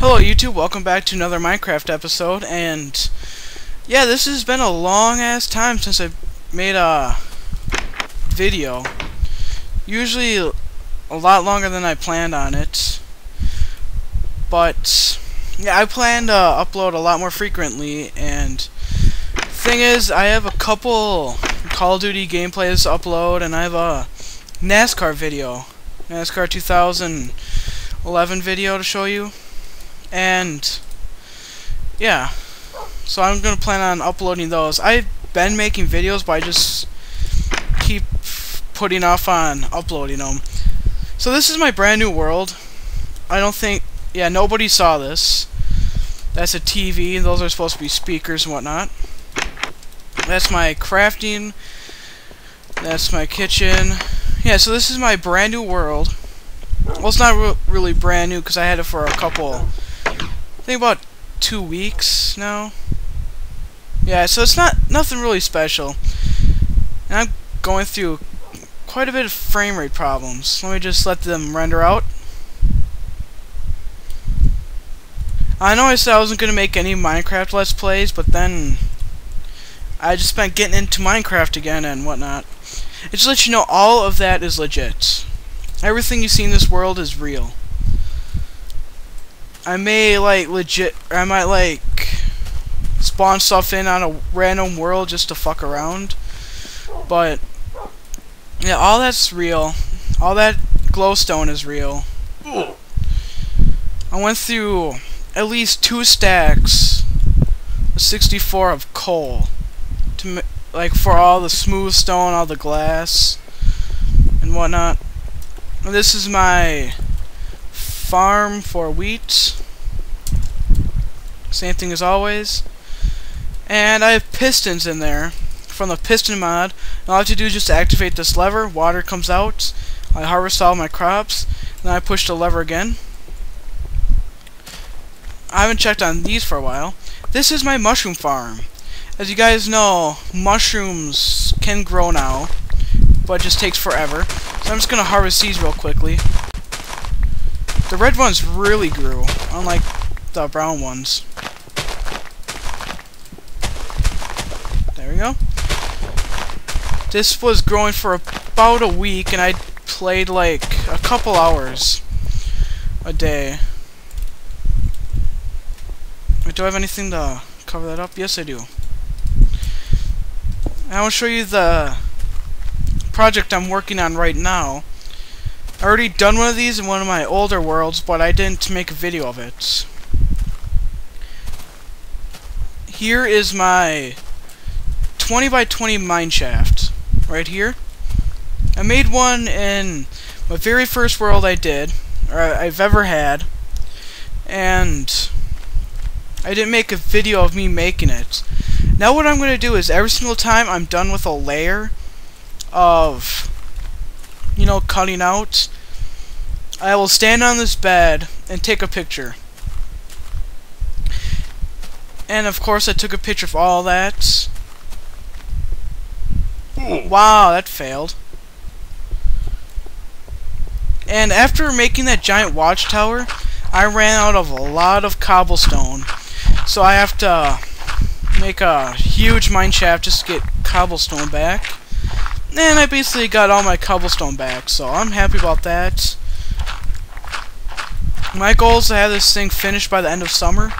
Hello YouTube, welcome back to another Minecraft episode, and yeah, this has been a long ass time since I made a video. Usually a lot longer than I planned on it, but yeah, I plan to upload a lot more frequently, and thing is, I have a couple Call of Duty gameplays to upload, and I have a NASCAR video, NASCAR 2011 video to show you. And yeah, so I'm gonna plan on uploading those. I've been making videos, but I just keep putting off on uploading them. So this is my brand new world. I don't think, yeah, nobody saw this. That's a TV. Those are supposed to be speakers and whatnot. That's my crafting. That's my kitchen. Yeah, so this is my brand new world. Well, it's not re really brand new because I had it for a couple think about two weeks now. Yeah, so it's not nothing really special. And I'm going through quite a bit of frame rate problems. Let me just let them render out. I know I said I wasn't going to make any Minecraft Let's Plays, but then I just spent getting into Minecraft again and whatnot. It just lets you know all of that is legit. Everything you see in this world is real. I may like legit I might like spawn stuff in on a random world just to fuck around. But yeah, all that's real. All that glowstone is real. I went through at least two stacks of 64 of coal to like for all the smooth stone, all the glass and whatnot. This is my farm for wheat. Same thing as always. And I have pistons in there from the piston mod. all I have to do is just activate this lever, water comes out, I harvest all my crops, then I push the lever again. I haven't checked on these for a while. This is my mushroom farm. As you guys know, mushrooms can grow now, but it just takes forever. So I'm just going to harvest these real quickly. The red ones really grew, unlike the brown ones. There we go. This was growing for about a week, and I played like a couple hours a day. Wait, do I have anything to cover that up? Yes, I do. I will show you the project I'm working on right now. I already done one of these in one of my older worlds, but I didn't make a video of it. Here is my 20 by 20 mine shaft, right here. I made one in my very first world I did, or I've ever had, and I didn't make a video of me making it. Now what I'm going to do is every single time I'm done with a layer of you know, cutting out, I will stand on this bed and take a picture. And of course I took a picture of all that. Hmm. Wow, that failed. And after making that giant watchtower, I ran out of a lot of cobblestone. So I have to make a huge mine shaft just to get cobblestone back. And I basically got all my cobblestone back, so I'm happy about that. My goal is to have this thing finished by the end of summer.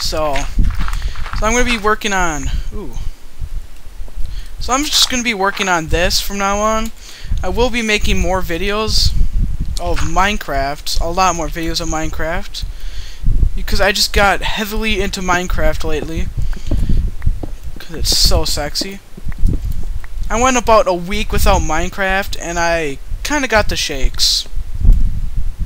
So, so I'm going to be working on... Ooh. So I'm just going to be working on this from now on. I will be making more videos of Minecraft. A lot more videos of Minecraft. Because I just got heavily into Minecraft lately. Because it's so sexy. I went about a week without Minecraft, and I kind of got the shakes.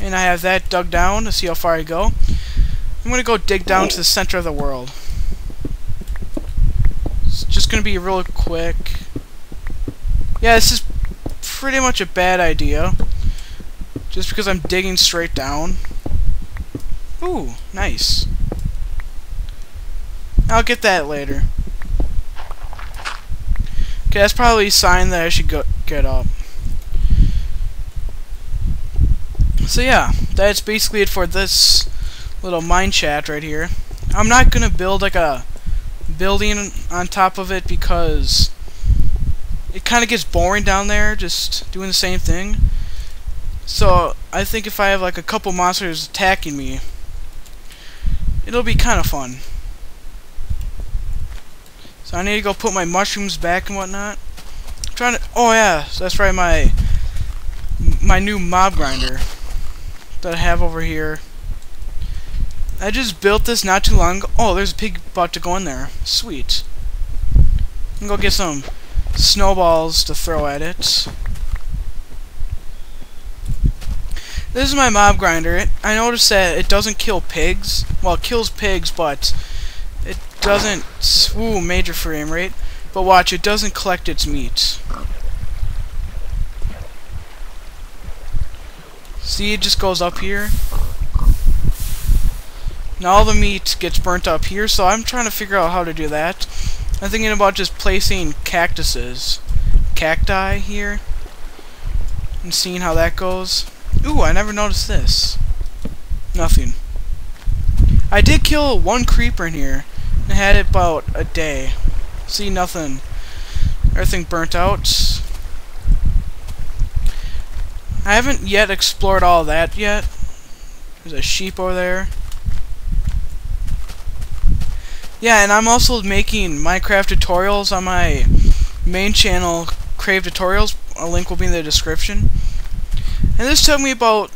And I have that dug down to see how far I go. I'm going to go dig down to the center of the world. It's just going to be real quick. Yeah, this is pretty much a bad idea. Just because I'm digging straight down. Ooh, nice. I'll get that later. Okay, that's probably a sign that I should go get up. So yeah, that's basically it for this little mine shaft right here. I'm not gonna build like a building on top of it because it kind of gets boring down there just doing the same thing. So I think if I have like a couple monsters attacking me, it'll be kind of fun. So I need to go put my mushrooms back and whatnot. I'm trying to. Oh yeah, so that's right. My my new mob grinder that I have over here. I just built this not too long ago. Oh, there's a pig about to go in there. Sweet. I'm go get some snowballs to throw at it. This is my mob grinder. I noticed that it doesn't kill pigs. Well, it kills pigs, but doesn't... Ooh, major frame rate. But watch, it doesn't collect its meat. See, it just goes up here. Now all the meat gets burnt up here, so I'm trying to figure out how to do that. I'm thinking about just placing cactuses, cacti here, and seeing how that goes. Ooh, I never noticed this. Nothing. I did kill one creeper in here, had it about a day. See, nothing. Everything burnt out. I haven't yet explored all that yet. There's a sheep over there. Yeah, and I'm also making Minecraft tutorials on my main channel, Crave Tutorials. A link will be in the description. And this took me about,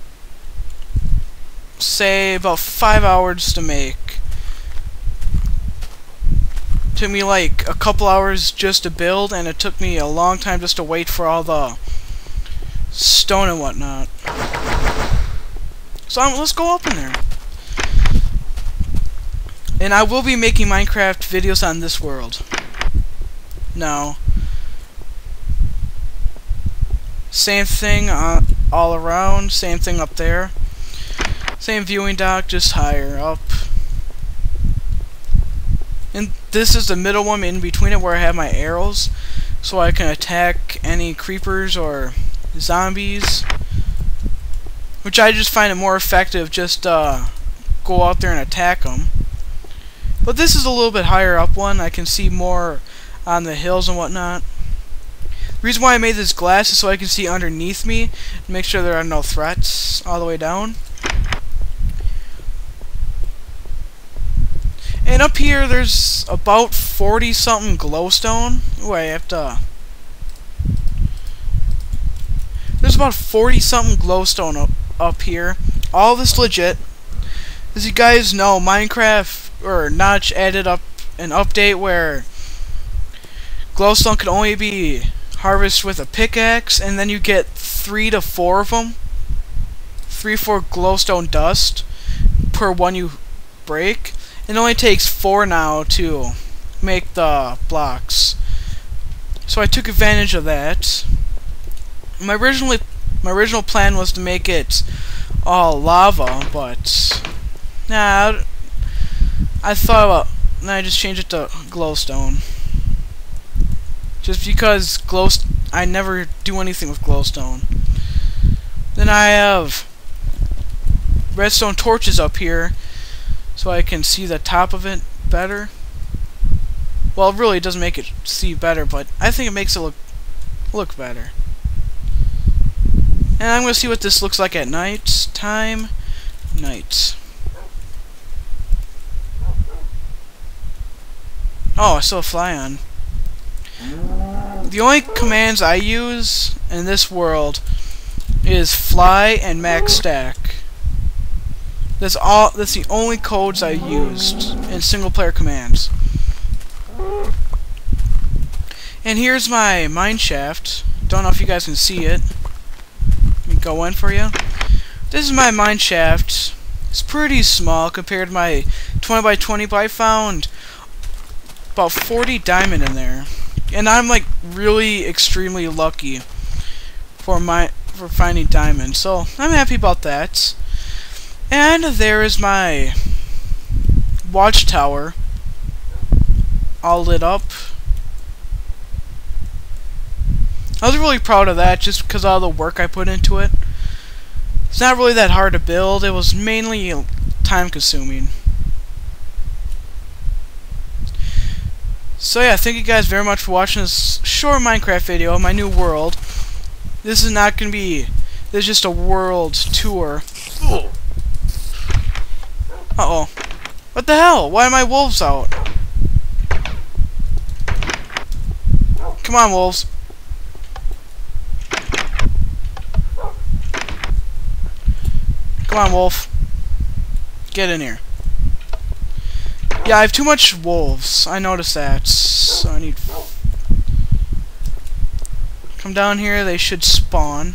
say, about five hours to make. Took me like a couple hours just to build, and it took me a long time just to wait for all the stone and whatnot. So um, let's go up in there. And I will be making Minecraft videos on this world. No. Same thing uh, all around, same thing up there. Same viewing dock, just higher up. And this is the middle one in between it where I have my arrows. So I can attack any creepers or zombies. Which I just find it more effective just uh, go out there and attack them. But this is a little bit higher up one. I can see more on the hills and whatnot. The reason why I made this glass is so I can see underneath me make sure there are no threats all the way down. And up here, there's about 40 something glowstone. Ooh, I have to There's about 40 something glowstone up, up here. All this legit. As you guys know, Minecraft or Notch added up an update where glowstone can only be harvested with a pickaxe, and then you get three to four of them. Three, four glowstone dust per one you break. It only takes four now to make the blocks. So I took advantage of that my originally my original plan was to make it all lava, but nah, I thought about and I just changed it to glowstone. Just because glow I never do anything with glowstone. Then I have redstone torches up here so I can see the top of it better. Well, really, it doesn't make it see better, but I think it makes it look look better. And I'm going to see what this looks like at night time. Night. Oh, I a fly on. The only commands I use in this world is fly and max stack. That's all that's the only codes I used in single player commands. And here's my mine shaft. Don't know if you guys can see it Let me go in for you. This is my mine shaft. It's pretty small compared to my 20 by 20, but I found about 40 diamond in there. And I'm like really extremely lucky for my for finding diamond. So I'm happy about that. And there is my watchtower all lit up. I was really proud of that just because of all the work I put into it. It's not really that hard to build. It was mainly time consuming. So yeah, thank you guys very much for watching this short Minecraft video, of my new world. This is not going to be, this is just a world tour. Uh-oh. What the hell? Why are my wolves out? Come on, wolves. Come on, wolf. Get in here. Yeah, I have too much wolves. I noticed that. So I need... Come down here. They should spawn.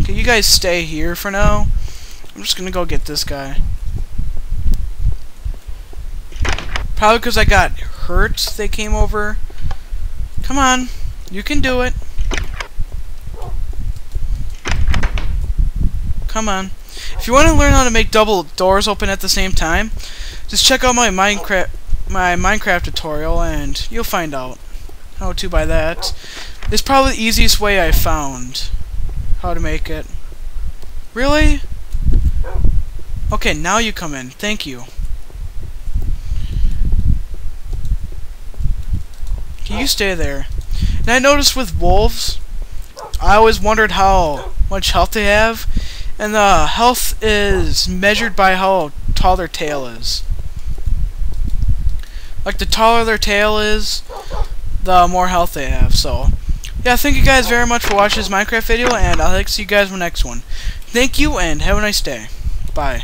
Okay, you guys stay here for now. I'm just gonna go get this guy. Probably because I got hurt they came over. Come on. You can do it. Come on. If you want to learn how to make double doors open at the same time, just check out my Minecraft my Minecraft tutorial and you'll find out how to by that. It's probably the easiest way I found how to make it. Really? Okay, now you come in. Thank you. Can you stay there? And I noticed with wolves, I always wondered how much health they have, and the health is measured by how tall their tail is. Like the taller their tail is, the more health they have. So, yeah, thank you guys very much for watching this Minecraft video, and I'll see you guys in the next one. Thank you, and have a nice day. Bye.